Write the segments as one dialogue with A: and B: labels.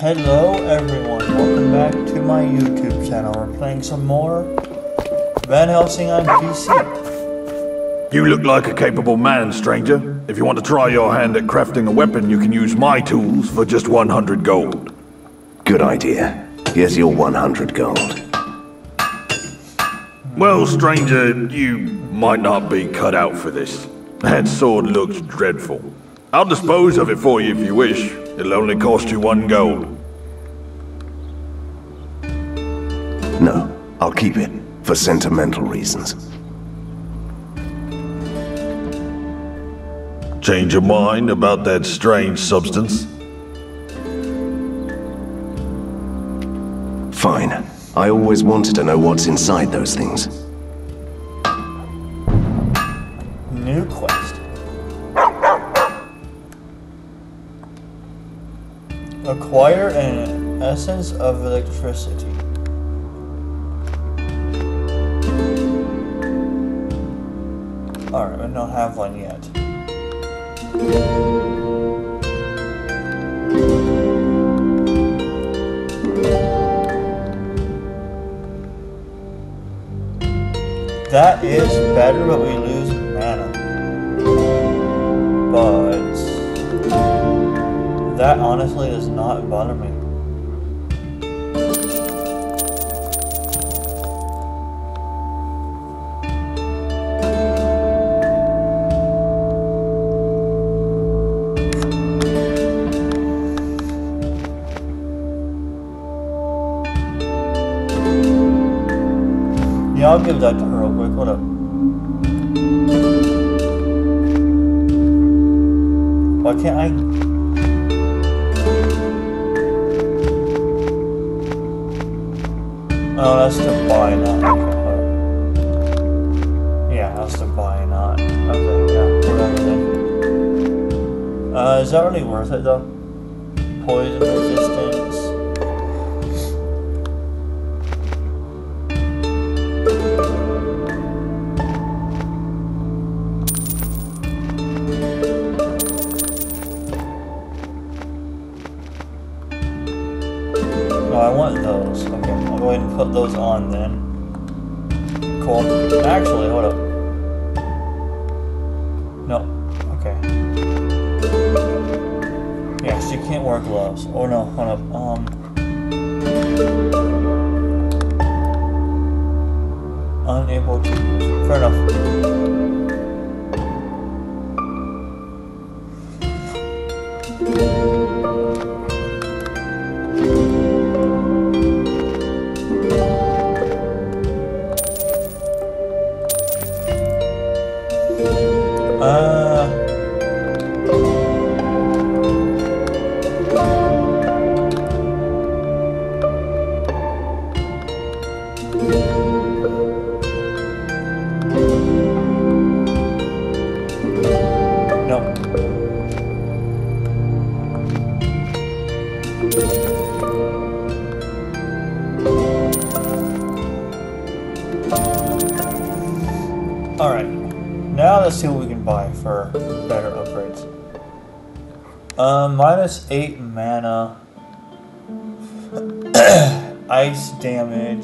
A: Hello everyone, welcome back to my YouTube channel. We're playing some more Van Helsing on PC.
B: You look like a capable man, stranger. If you want to try your hand at crafting a weapon, you can use my tools for just 100 gold.
C: Good idea. Here's your 100 gold.
B: Well, stranger, you might not be cut out for this. That sword looks dreadful. I'll dispose of it for you if you wish. It'll only cost you one gold.
C: No, I'll keep it. For sentimental reasons.
B: Change your mind about that strange substance?
C: Fine. I always wanted to know what's inside those things.
A: Acquire an essence of electricity. Alright, I don't have one yet. That is better, but we that honestly does not bother me. Yeah, I'll give that Oh, that's to buy, not. Yeah, that's to buy, not. Okay, yeah, whatever. Uh, is that really worth it though? Poison resistance.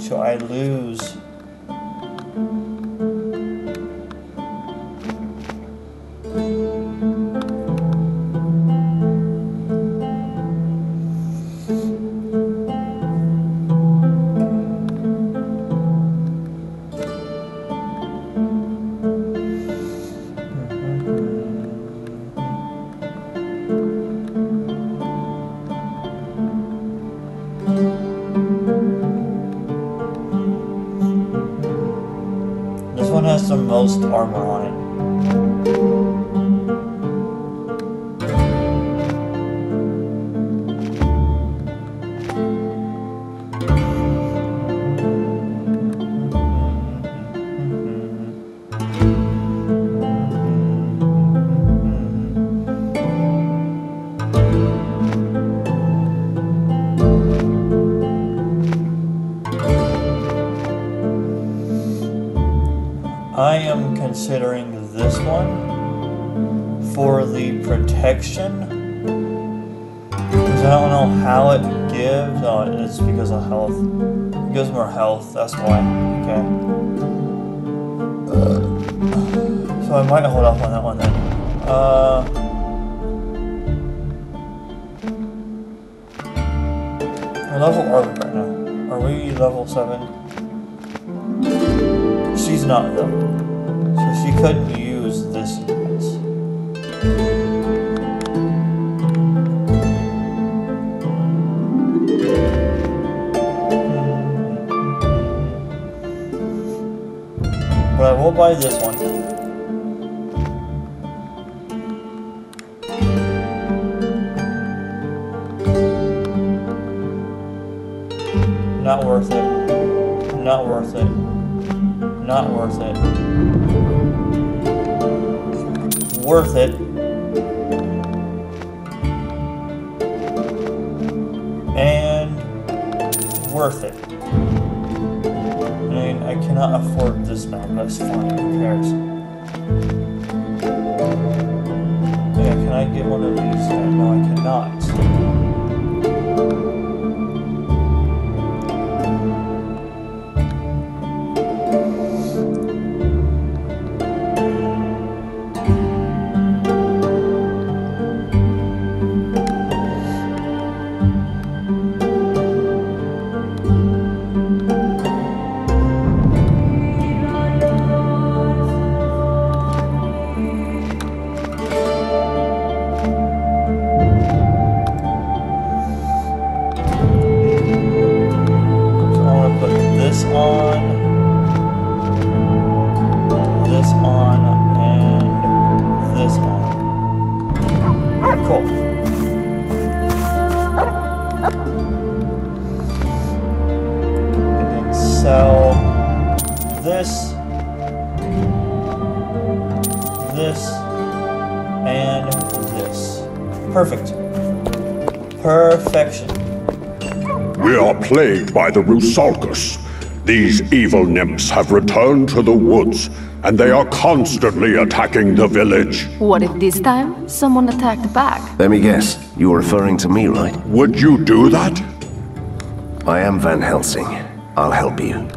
A: So I lose. Most armor considering this one for the protection. Because I don't know how it gives? Oh, it's because of health. It gives more health, that's why. Okay. So I might hold off on that one then. Uh. What level are we right now? Are we level 7? She's not though. She couldn't use this yet. But I will buy this one. Not worth it. Not worth it. Not worth it. Worth it. And worth it. I mean, I cannot afford this now, that's fine. Who cares? Yeah, can I get one of these? No, I cannot. Perfect. Perfection.
D: We are plagued by the Rusalkas. These evil nymphs have returned to the woods, and they are constantly attacking the village.
E: What if this time someone attacked back?
C: Let me guess. You're referring to me, right?
D: Would you do that?
C: I am Van Helsing. I'll help you.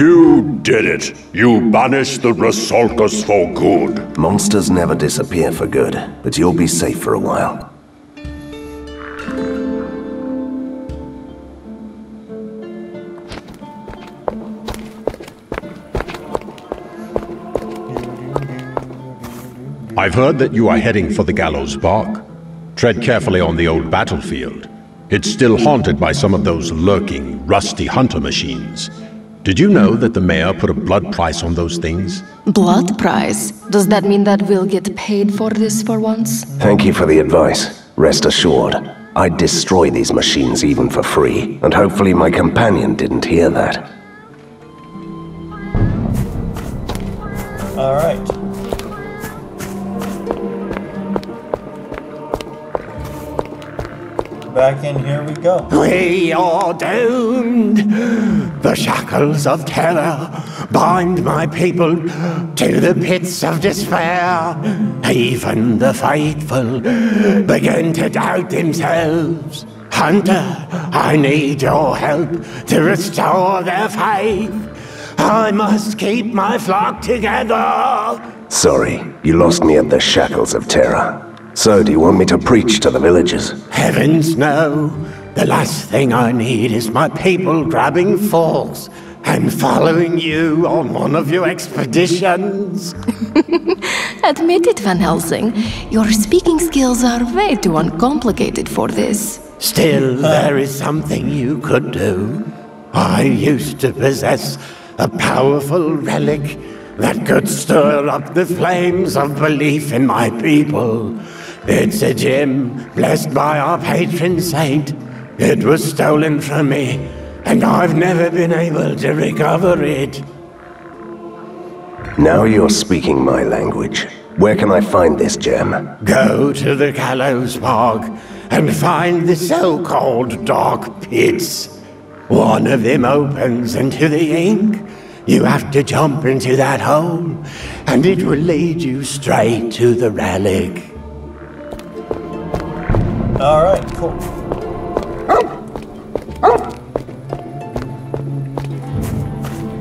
D: You did it. You banished the Rusalkas for good.
C: Monsters never disappear for good, but you'll be safe for a while.
F: I've heard that you are heading for the Gallows Bog. Tread carefully on the old battlefield. It's still haunted by some of those lurking, rusty hunter machines. Did you know that the mayor put a blood price on those things?
E: Blood price? Does that mean that we'll get paid for this for once?
C: Thank you for the advice. Rest assured, I'd destroy these machines even for free, and hopefully my companion didn't hear that.
A: Alright. Back in here we go.
G: We are doomed. The shackles of terror bind my people to the pits of despair. Even the faithful begin to doubt themselves. Hunter, I need your help to restore their faith. I must keep my flock together.
C: Sorry, you lost me at the shackles of terror. So, do you want me to preach to the villagers?
G: Heavens, no. The last thing I need is my people grabbing forks and following you on one of your expeditions.
E: Admit it, Van Helsing. Your speaking skills are way too uncomplicated for this.
G: Still, there is something you could do. I used to possess a powerful relic that could stir up the flames of belief in my people. It's a gem blessed by our patron saint. It was stolen from me, and I've never been able to recover it.
C: Now you're speaking my language. Where can I find this gem?
G: Go to the gallows bog and find the so-called dark pits. One of them opens into the ink. You have to jump into that hole, and it will lead you straight to the relic.
A: Alright, cool.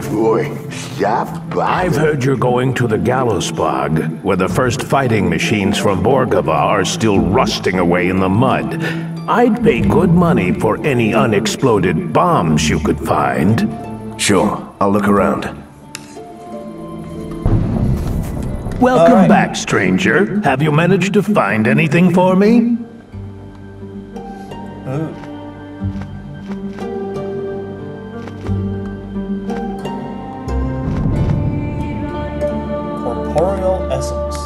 A: Boy, stop!
H: I've heard you're going to the Gallows Bog, where the first fighting machines from Borgovia are still rusting away in the mud. I'd pay good money for any unexploded bombs you could find.
C: Sure, I'll look around.
H: Welcome
A: All right.
H: back, stranger. Have you managed to find anything for me?
A: Ooh. Corporeal essence.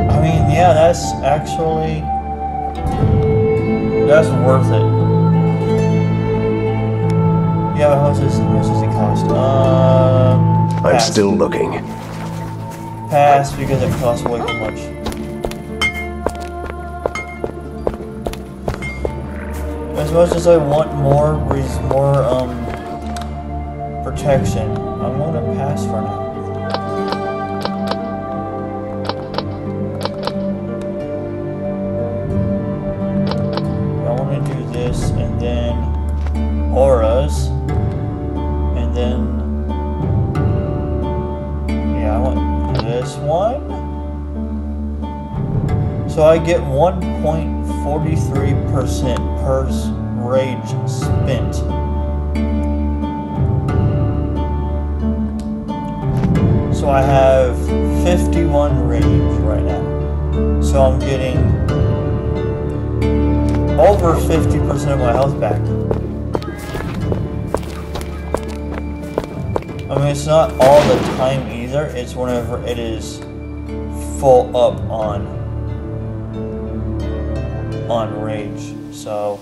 A: I mean, yeah, that's actually that's worth it. Yeah, how much is how much does it cost? Um,
C: I'm still looking.
A: pass because it costs way too much. As much as I want more, more um, protection, I'm gonna pass for now. I get 1.43% per rage spent. So I have 51 rage right now. So I'm getting over 50% of my health back. I mean, it's not all the time either. It's whenever it is full up on on rage. So,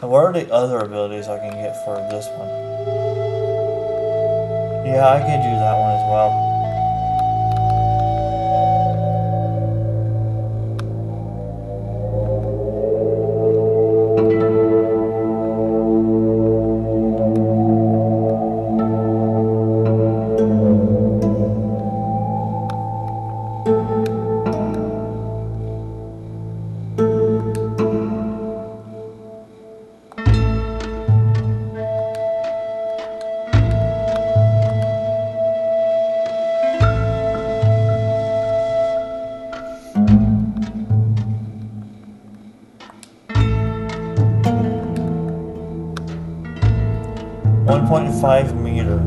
A: what are the other abilities I can get for this one? Yeah, I can do that one as well. 5 meter.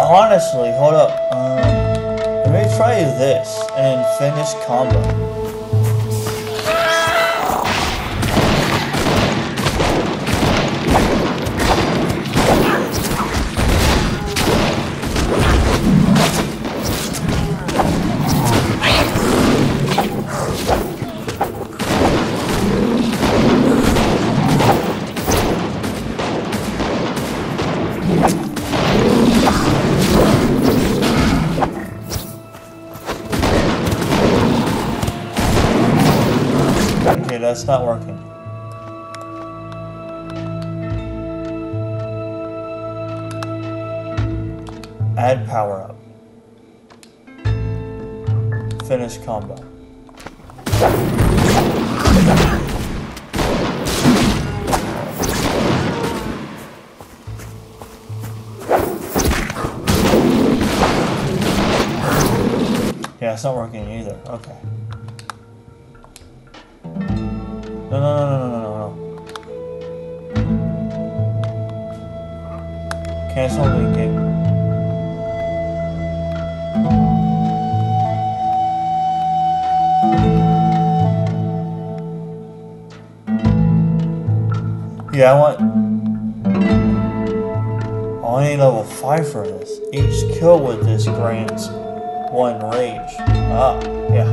A: Honestly, hold up. Um, let me try this and finish combo. That's not working. Add power up. Finish combo. Yeah, it's not working either. Okay. Yeah, I want. I need level 5 for this. Each kill with this grants one rage. Ah, yeah.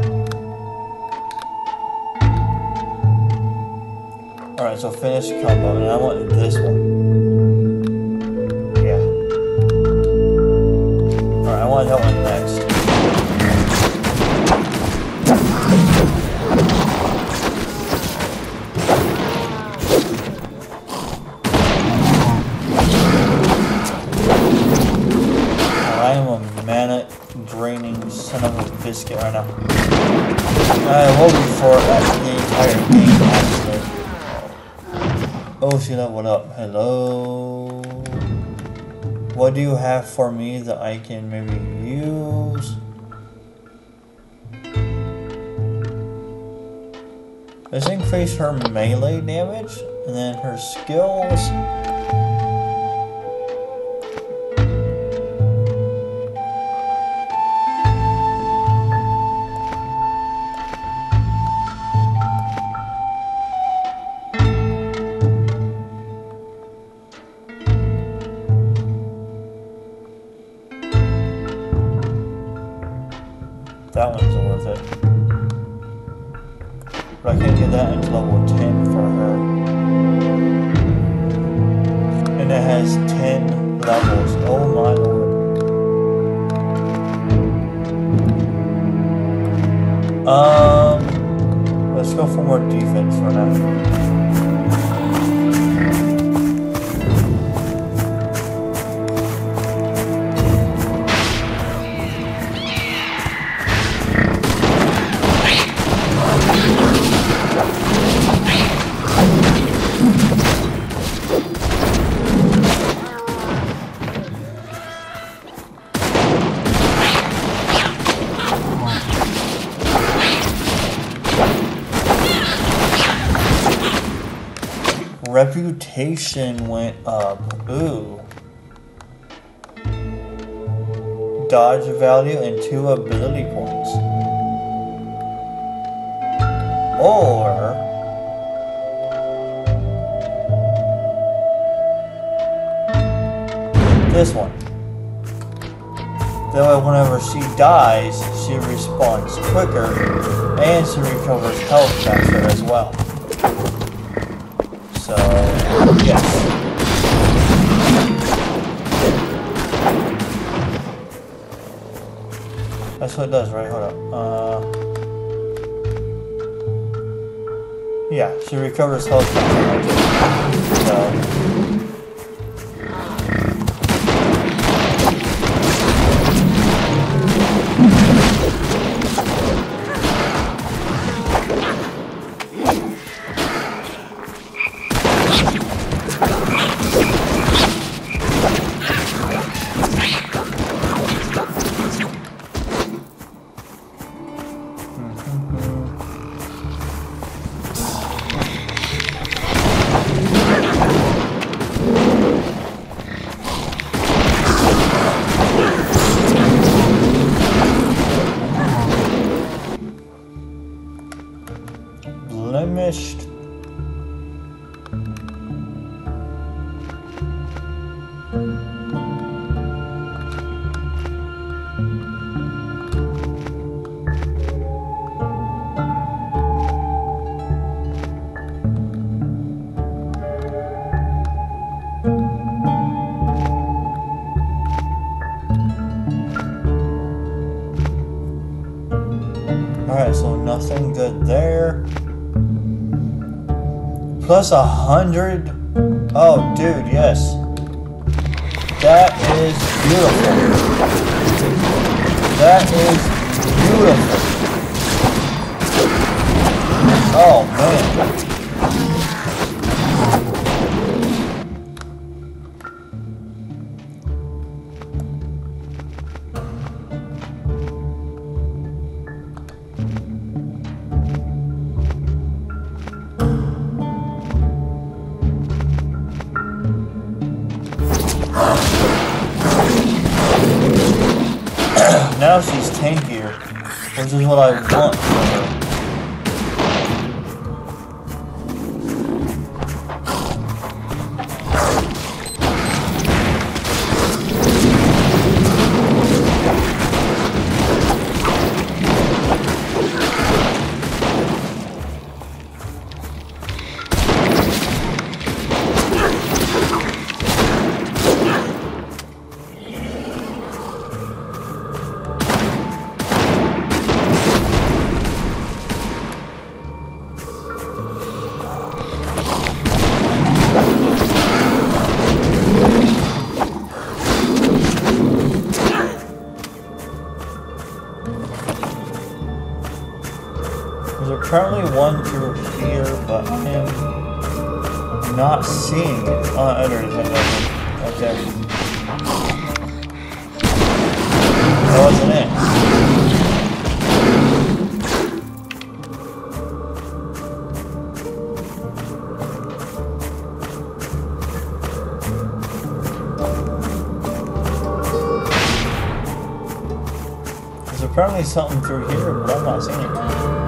A: Alright, so finish combo, and I want this one. Want that one next. Oh, I am a mana draining son biscuit right now. I will be for the entire game, actually. Oh, she leveled up. Hello. What do you have for me that I can maybe use? Let's increase her melee damage and then her skills. Reputation went up. Ooh. Dodge value and two ability points. Or this one. That way whenever she dies, she respawns quicker and she recovers health faster as well. That's what it does, right? Hold up. Uh, yeah, she recovers health. So, nothing good there. Plus a hundred. Oh, dude, yes. That is beautiful. That is beautiful. Oh, man. Not seeing uh, it. Oh, there is another. Okay. That wasn't it. There's apparently something through here, but I'm not seeing it.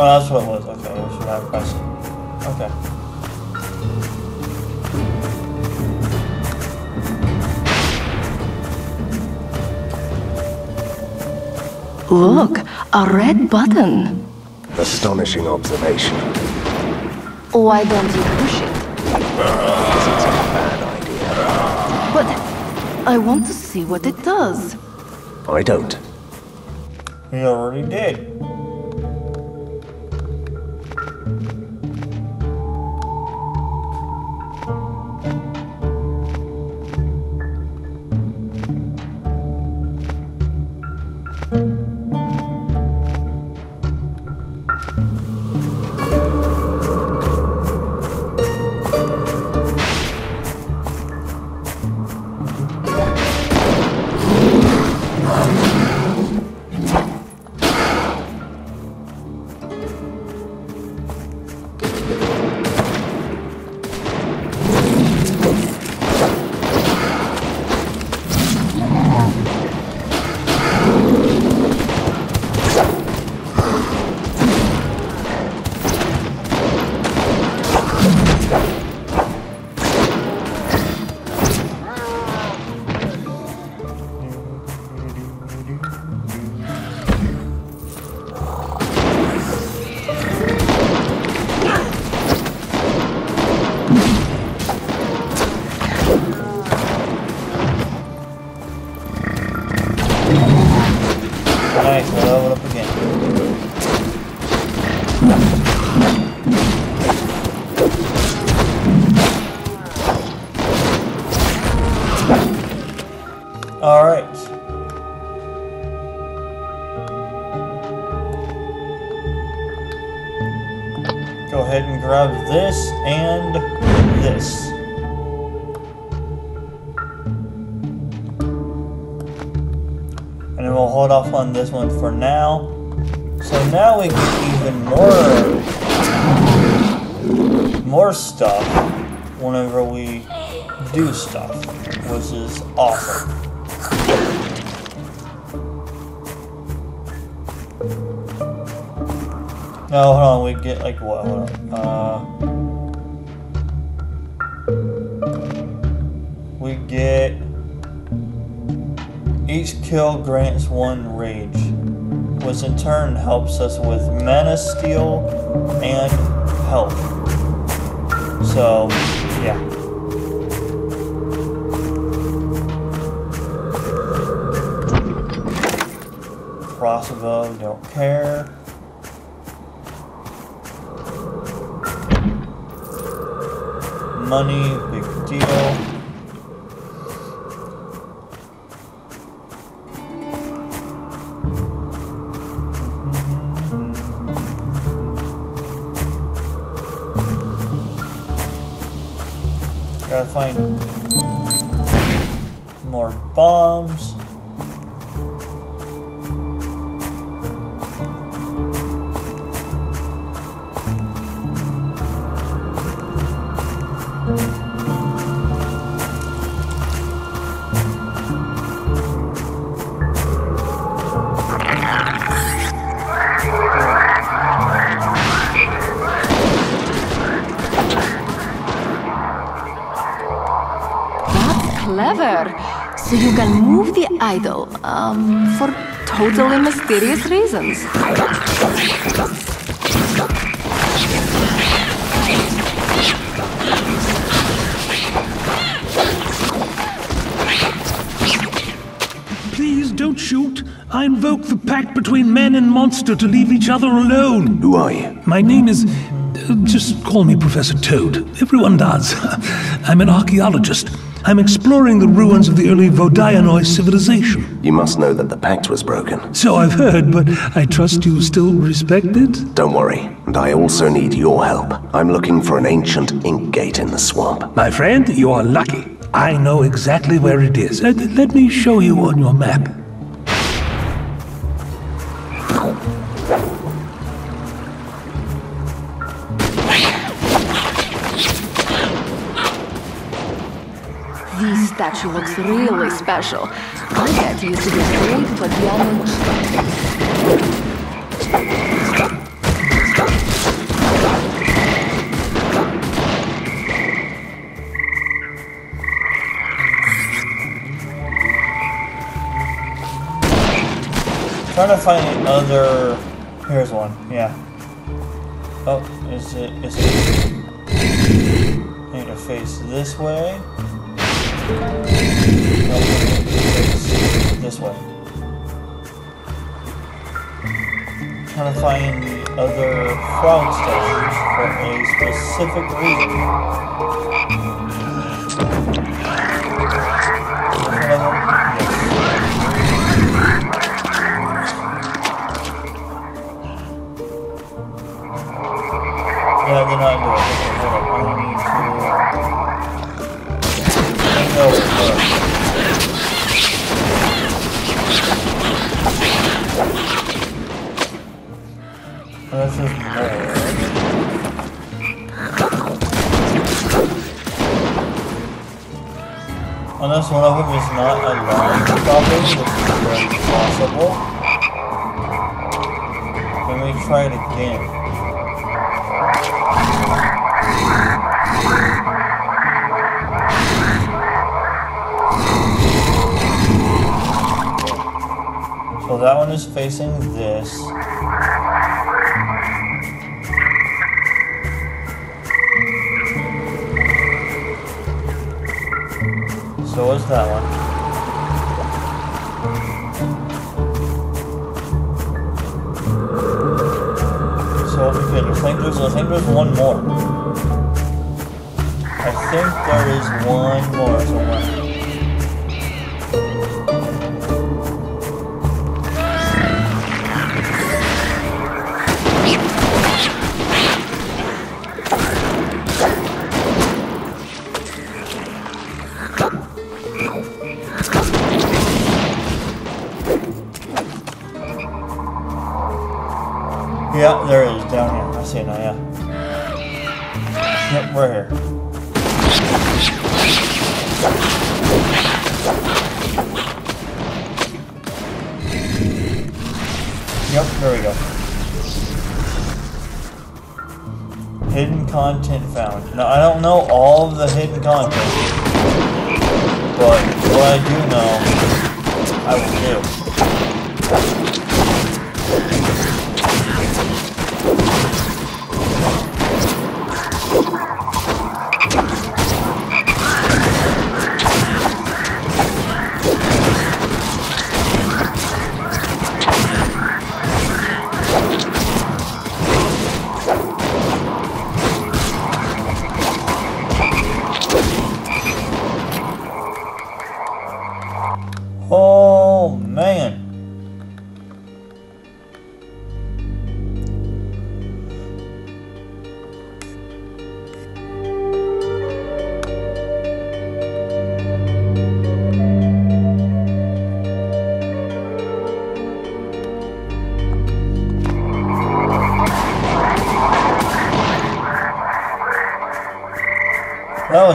A: Oh, that's what it was. Okay, we should have pressed. Okay.
E: Look, a red button.
C: Astonishing observation.
E: Why don't you push it?
C: It's a bad idea.
E: But I want to see what it does.
C: I don't.
A: He already did. Alright. Go ahead and grab this and this. And then we'll hold off on this one for now. So now we get even more more stuff whenever we do stuff, which is awesome. No, hold on, we get like what? Hold on. Uh, we get each kill grants one rage, which in turn helps us with mana steal and health. So, yeah. Crossbow, don't care. Money, big deal. Gotta find
E: totally mysterious reasons.
I: Please don't shoot. I invoke the pact between man and monster to leave each other alone.
C: Who are you?
I: My name is. uh, just call me Professor Toad. Everyone does. I'm an archaeologist. I'm exploring the ruins of the early Vodianoi civilization.
C: You must know that the pact was broken.
I: So I've heard, but I trust you still respect it?
C: Don't worry, and I also need your help. I'm looking for an ancient ink gate in the swamp.
I: My friend, you are lucky. I know exactly where it is. Uh, let me show you on your map.
E: This statue looks really special. I bet used to be a great Vodiano
A: Trying to find the other. Here's one. Yeah. Oh, is it? Is it? I need to face this way. This way. Trying to find the other frog statues for a specific reason. Yeah, they're not doing Unless one of them is not a live copy, which is very possible. Let me try it again. So that one is facing this. That one. So I think there's I think there's one more. I think there is one more somewhere. Yeah, there it is down here. I see it now, yeah. Yep, we're here. Yep, there we go. Hidden content found. Now, I don't know all of the hidden content, but what I do know, I will do.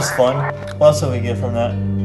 A: Was fun. What else did we get from that?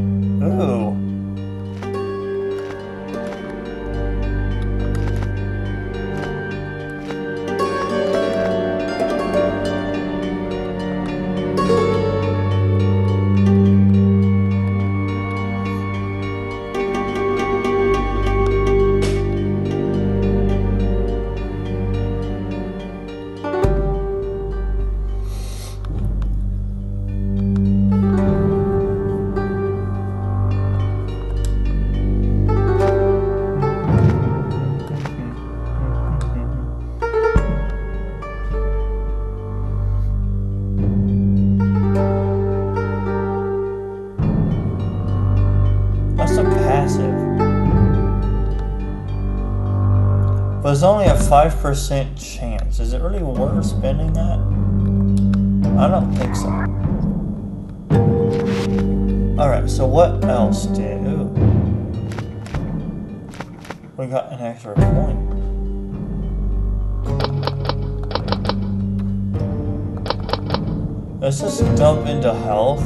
A: It's only a 5% chance. Is it really worth spending that? I don't think so. Alright, so what else did... Ooh. We got an extra point. Let's just dump into health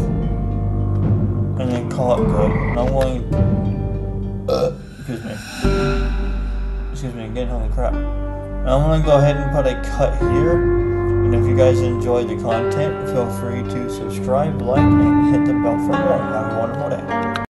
A: and then call it good. And I'm. Uh, excuse me. Excuse me, getting holy crap. And I'm gonna go ahead and put a cut here. And if you guys enjoyed the content, feel free to subscribe, like, and hit the bell for more. Have a wonderful day.